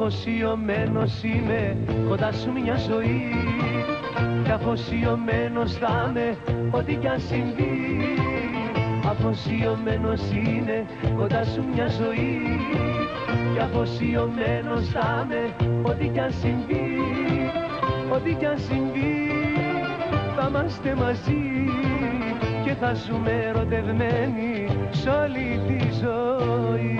Αφοσιωμένος είμαι κοντά σου μια ζωή. Και αφοσιωμένος θα είμαι ό,τι κι αν συμβεί. Αφοσιωμένος είναι κοντά σου μια ζωή. Και αφοσιωμένος θα είμαι ό,τι κι αν συμβεί. Ό,τι κι αν συμβεί θα είμαστε μαζί. Και θα ζούμε ερωτευμένοι σ' όλη τη ζωή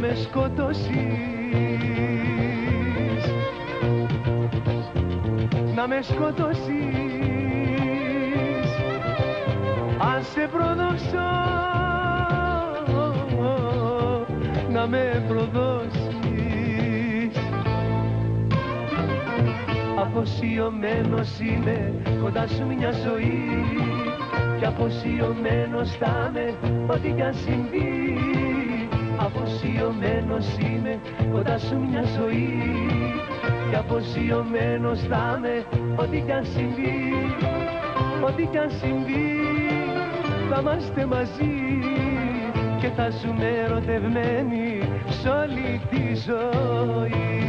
με σκοτώσεις. Να με σκοτώσεις. Αν σε προδώσω να με προδώσεις. Αφοσιωμένος είμαι κοντά σου μια ζωή και αφοσιωμένος θα είμαι ό,τι κι αν συμβεί Αφοσιωμένος είμαι κοντά σου μια ζωή. Και αφοσιωμένος θα είμαι ό,τι κι αν συμβεί. Ό,τι κι αν συμβεί θα είμαστε μαζί. Και θα ζούμε ερωτευμένοι σ' όλη τη ζωή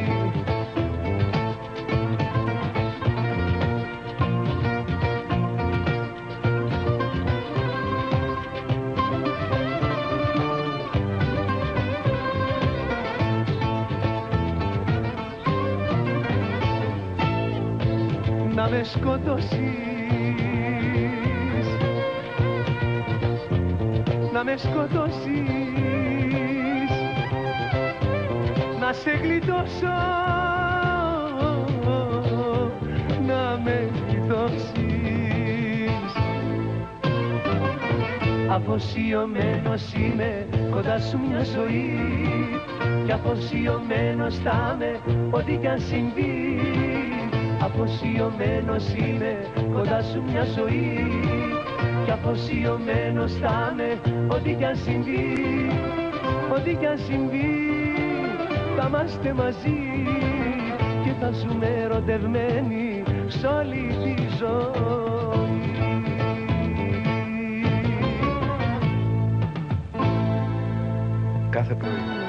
να με σκοτώσεις. Να με σκοτώσεις. Να σε γλιτώσω. Να με γλιτώσεις. Αφοσιωμένος είμαι κοντά σου μια ζωή. Και αφοσιωμένος θα είμαι ό,τι κι αν συμβεί Αφοσιωμένος είμαι κοντά σου μια ζωή. Και αφοσιωμένος θα είμαι ό,τι κι αν συμβεί ό,τι κι αν συμβεί θα είμαστε μαζί. Και θα ζούμε ερωτευμένοι σ' όλη τη ζωή. Κάθε πρωί